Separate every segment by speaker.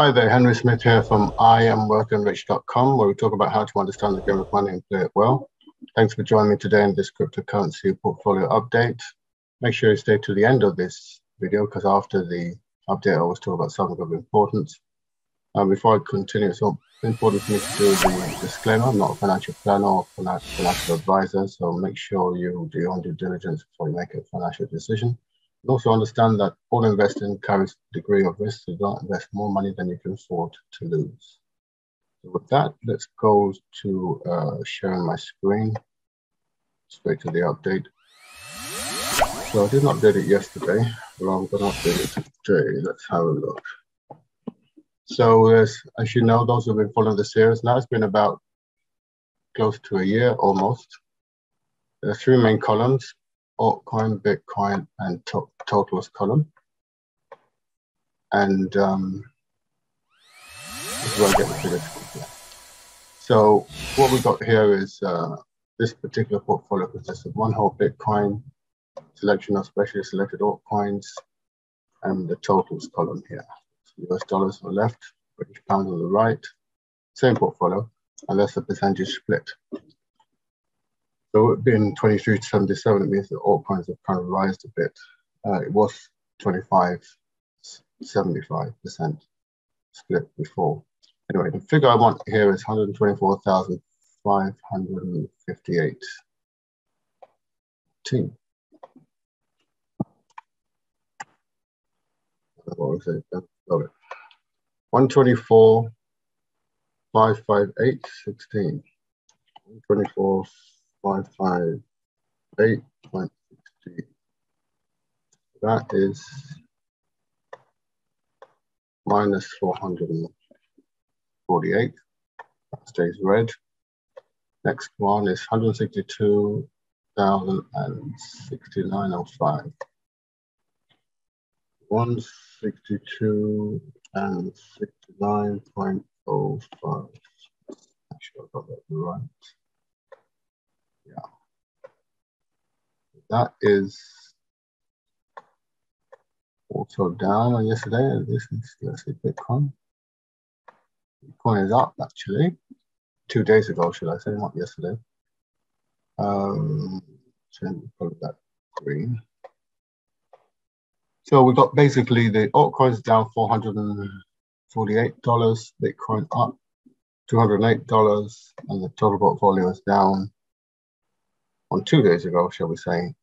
Speaker 1: Hi there, Henry Smith here from IamWealthyandRich.com, where we talk about how to understand the game of money and play it well. Thanks for joining me today in this cryptocurrency portfolio update. Make sure you stay to the end of this video because after the update, I always talk about something of importance. Uh, before I continue, it's important for me to do the disclaimer. I'm not a financial planner or financial advisor, so make sure you do your own due diligence before you make a financial decision. Also understand that all investing carries a degree of risk, so don't invest more money than you can afford to lose. So with that, let's go to uh, sharing my screen. Straight to the update. So I did not update it yesterday, but I'm to update it today. Let's have a look. So as, as you know, those who have been following the series, now it's been about close to a year almost. There are three main columns, altcoin, Bitcoin, and to totals column. And um, where I get the figures So what we've got here is uh, this particular portfolio consists of one whole Bitcoin, selection of specially selected altcoins, and the totals column here. US dollars on the left, British pounds on the right, same portfolio, and that's the percentage split. So being 23 to 77, it means that altcoins have kind of rised a bit. Uh, it was 25, 75% split before. Anyway, the figure I want here is 124,558. Team. What was it? Got it. 124, 558, 16. 124, 558.16. That is minus 448. That stays red. Next one is 162,069.05. 162 and 69.05. Actually, I got that right. Yeah. That is also down on yesterday. This is, let's see, Bitcoin. Bitcoin is up actually. Two days ago, should I say, not yesterday. Um, so put that green. So we got basically the altcoins down $448, Bitcoin up $208, and the total portfolio is down on two days ago, shall we say,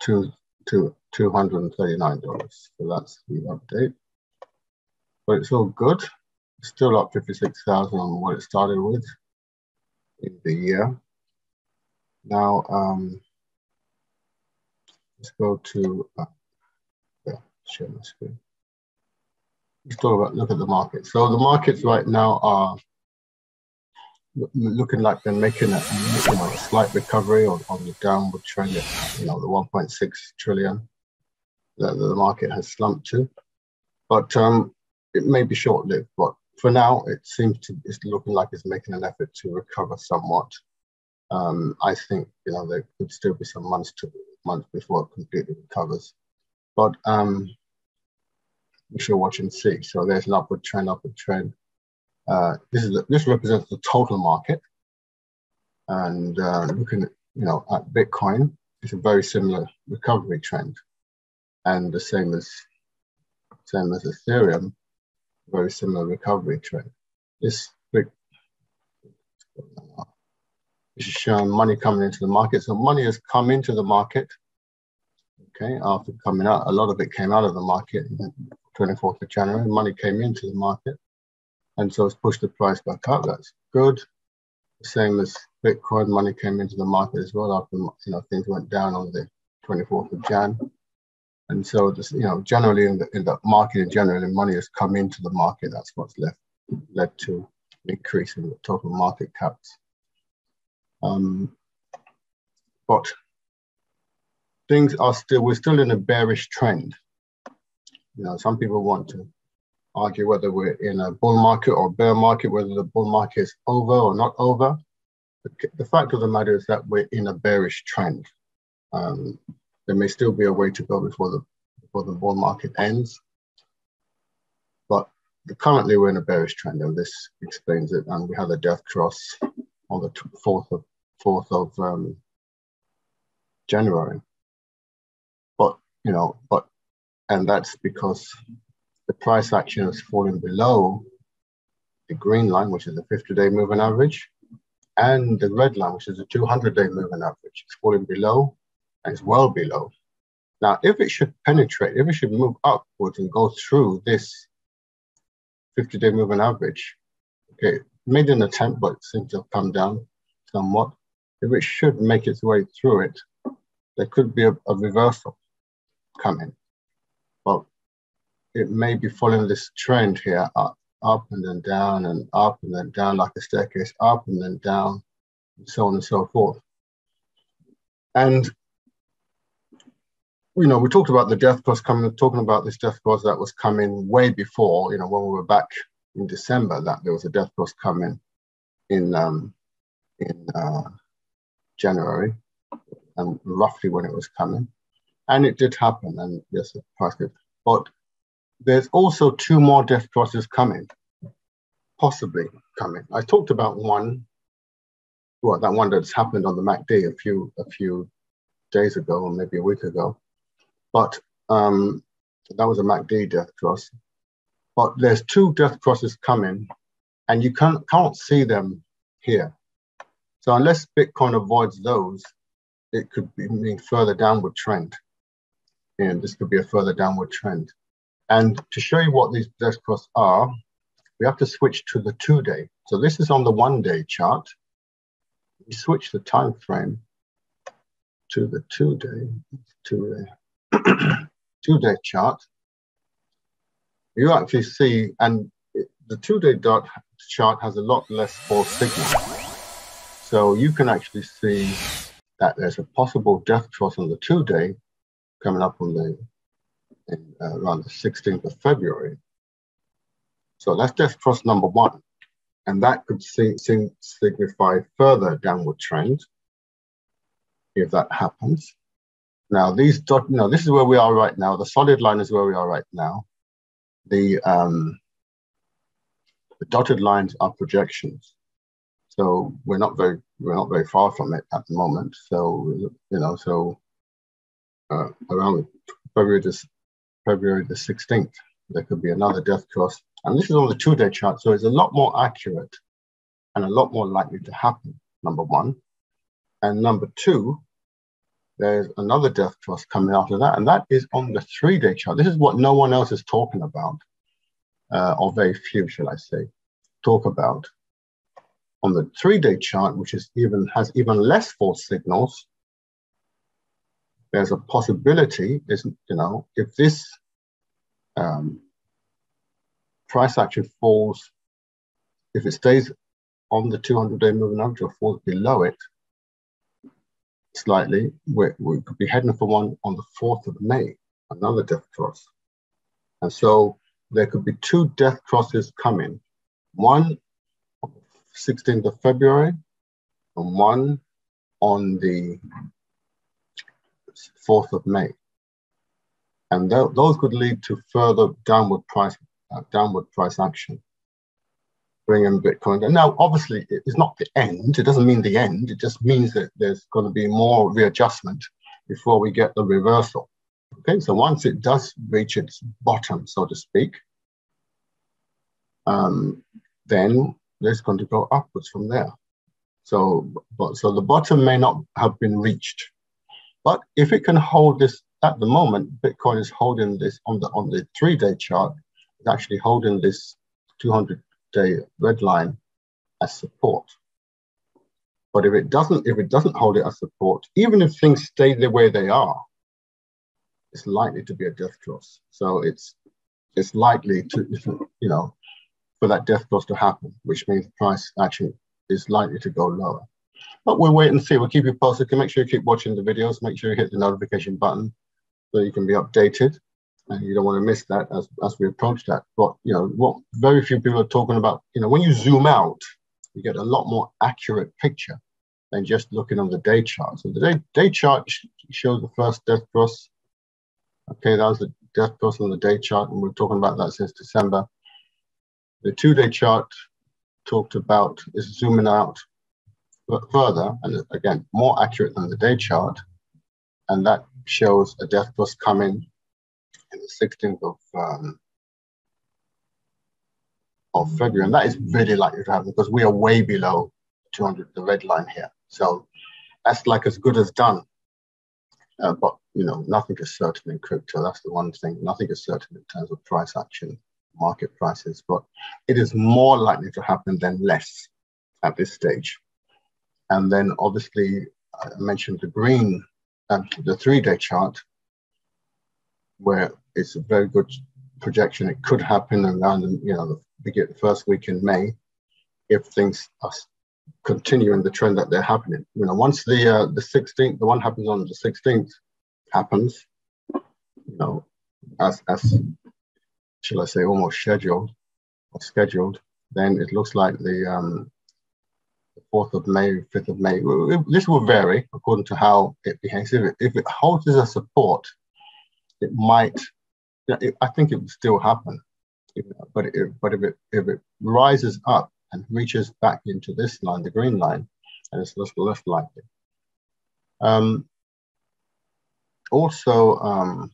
Speaker 1: to, to $239. So that's the update. But it's all good. Still up 56,000 on what it started with in the year. Now, um, let's go to uh, share my screen. Let's talk about, look at the market. So the markets right now are looking like they're making a, you know, a slight recovery on, on the downward trend you know, the 1.6 trillion that the market has slumped to. But um, it may be short-lived, but for now, it seems to it's looking like it's making an effort to recover somewhat. Um, I think you know there could still be some months to months before it completely recovers. But um, we should watch and see. So there's an upward trend, upward trend. Uh, this is this represents the total market, and uh, looking at you know at Bitcoin, it's a very similar recovery trend, and the same as same as Ethereum, very similar recovery trend. This this is showing money coming into the market. So money has come into the market Okay, after coming out, a lot of it came out of the market 24th of January. Money came into the market, and so it's pushed the price back up. That's good. Same as Bitcoin, money came into the market as well after you know things went down on the 24th of Jan. And so, just, you know, generally in the, in the market in general, the money has come into the market. That's what's left led to increase in the total market caps. Um, but things are still, we're still in a bearish trend. You know, some people want to argue whether we're in a bull market or bear market, whether the bull market is over or not over. The, fact of the matter is that we're in a bearish trend. Um, there may still be a way to go before the before the bull market ends, but currently we're in a bearish trend, and this explains it. And we have a death cross on the fourth of fourth of um, January. But you know, but and that's because the price action has fallen below the green line, which is the 50-day moving average, and the red line, which is the 200-day moving average. It's falling below, and it's well below. Now, if it should penetrate, if it should move upwards and go through this 50-day moving average, okay, made an attempt, but it seems to have come down somewhat. If it should make its way through it, there could be a, a reversal coming. But it may be following this trend here, up, up and then down and up and then down like a staircase, up and then down, and so on and so forth. And you know, we talked about the death cross coming, talking about this death cross that was coming way before, you know, when we were back in December, that there was a death cross coming in um, in uh, January, and roughly when it was coming, and it did happen, and yes, the price. But there's also two more death crosses coming, possibly coming. I talked about one, well, that one that's happened on the MACD a few a few days ago, or maybe a week ago but um, that was a MACD death cross. But there's two death crosses coming, and you can't, can't see them here. So unless Bitcoin avoids those, it could be mean further downward trend. And this could be a further downward trend. And to show you what these death crosses are, we have to switch to the two day. So this is on the one day chart. We switch the time frame to the two day, two day two-day chart, you actually see, and the two-day dot chart has a lot less false signals. So you can actually see that there's a possible death cross on the two-day coming up on the in, uh, around the 16th of February. So that's death cross number one. And that could see, signify further downward trend if that happens. Now these dot, know, this is where we are right now. The solid line is where we are right now. The, um, the dotted lines are projections. So we're not very, we're not very far from it at the moment. So, you know, so uh, around February February the 16th, there could be another death cross. And this is on the two-day chart, so it's a lot more accurate and a lot more likely to happen, number one. And number two, there's another death cross coming after that, and that is on the three day chart. This is what no one else is talking about, uh, or very few, shall I say, talk about. On the three day chart, which is even has even less false signals, there's a possibility, is you know, if this um, price action falls, if it stays on the 200 day moving average or falls below it, slightly, we, could be heading for one on the 4th of May, another death cross. And so there could be two death crosses coming, one on 16th of February and one on the 4th of May. And th those could lead to further downward price, uh, downward price action bring in Bitcoin. And now, obviously, it's not the end. It doesn't mean the end. It just means that there's going to be more readjustment before we get the reversal. Okay, so once it does reach its bottom, so to speak, um, then it's going to go upwards from there. So, but, so the bottom may not have been reached, but if it can hold this at the moment, Bitcoin is holding this on the on the three-day chart. It's actually holding this 200 day red line as support. But if it doesn't, if it doesn't hold it as support, even if things stay the way they are, it's likely to be a death cross. So it's it's likely to, you know, for that death cross to happen, which means price actually is likely to go lower. But we'll wait and see. We'll keep you posted. Make sure you keep watching the videos. Make sure you hit the notification button so you can be updated and you don't want to miss that as, as we approach that. But you know, what very few people are talking about, you know, when you zoom out, you get a lot more accurate picture than just looking on the day chart. So the day, day chart shows the first death cross. Okay, that was the death cross on the day chart, and we're talking about that since December. The two-day chart talked about is zooming out further, and again, more accurate than the day chart, and that shows a death cross coming in the 16th of um, of February, and that is very likely to happen because we are way below 200, the red line here. So that's like as good as done. Uh, but you know, nothing is certain in crypto. That's the one thing. Nothing is certain in terms of price action, market prices. But it is more likely to happen than less at this stage. And then obviously, I mentioned the green, uh, the three-day chart, where it's a very good projection. It could happen around, you know, the first week in May if things are continuing the trend that they're happening. You know, once the uh, the 16th, the one happens on the 16th, happens, you know, as as shall I say, almost scheduled or scheduled, then it looks like the um, 4th of May, 5th of May. This will vary according to how it behaves. If it, if it holds as a support, it might, it, I think it would still happen. But, it, but if, it, if it rises up and reaches back into this line, the green line, and it's less, less likely. Um, also, um,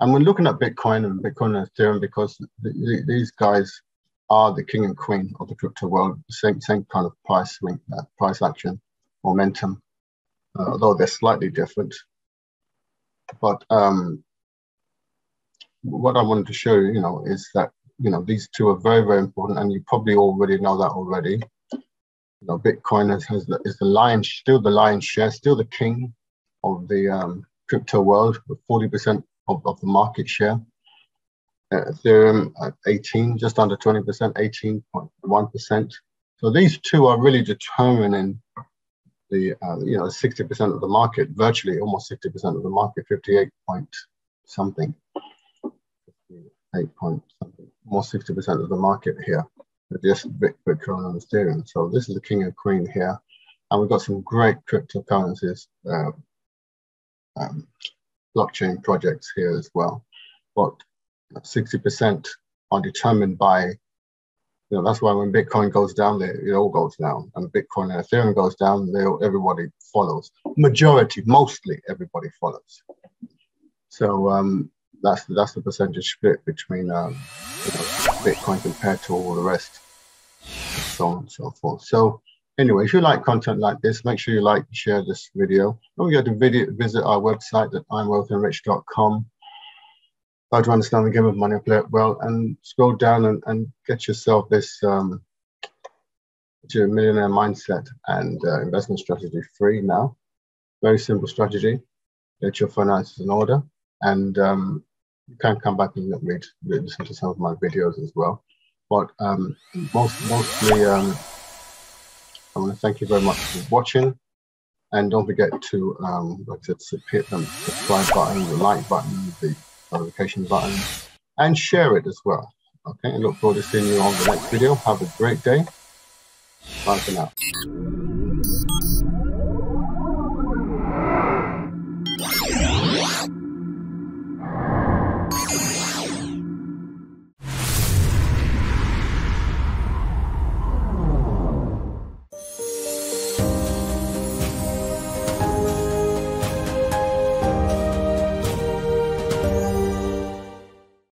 Speaker 1: and we're looking at Bitcoin and Bitcoin and Ethereum because the, the, these guys are the king and queen of the crypto world, same, same kind of price swing, uh, price action, momentum, uh, although they're slightly different. But um, what I wanted to show you, you know, is that you know these two are very, very important, and you probably already know that already. You know, Bitcoin has, has the, is the lion, still the lion's share, still the king of the um, crypto world with 40% of, of the market share. Ethereum at 18, just under 20%, 18.1%. So these two are really determining the uh, you know 60% of the market, virtually almost 60% of the market, 58 point something, 58 point something, almost 60% of the market here just Bitcoin and Ethereum. So this is the king and queen here, and we've got some great cryptocurrencies, uh, um, blockchain projects here as well. But 60% are determined by, you know, that's why when Bitcoin goes down, they, it all goes down. And Bitcoin and Ethereum goes down, they, everybody follows. Majority, mostly everybody follows. So um, that's, that's the percentage split between um, you know, Bitcoin compared to all the rest, so on and so forth. So Anyway, if you like content like this, make sure you like and share this video. Don't forget to visit our website at IamWealthyandRich.com. Try to understand the game of money play it well, and scroll down and, and get yourself this um, your millionaire mindset and uh, investment strategy free now. Very simple strategy. Get your finances in order, and um, you can come back and read, listen to some of my videos as well. But um, most mostly um, I want to thank you very much for watching. And don't forget to, um, like I said, hit the subscribe button, the like button, the notification button, and share it as well. Okay, I look forward to seeing you on the next video. Have a great day. Bye for now.